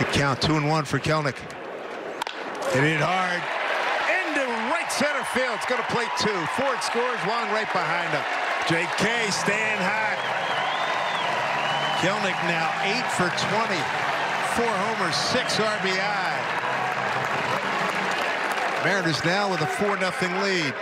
The count two and one for Kelenic. Hit it hard. Into right center field. It's going to play two. Ford scores, one right behind him. J.K. staying hot. Kelenic now 8 for 20. Four homers, six RBI. Mariners now with a 4-0 lead.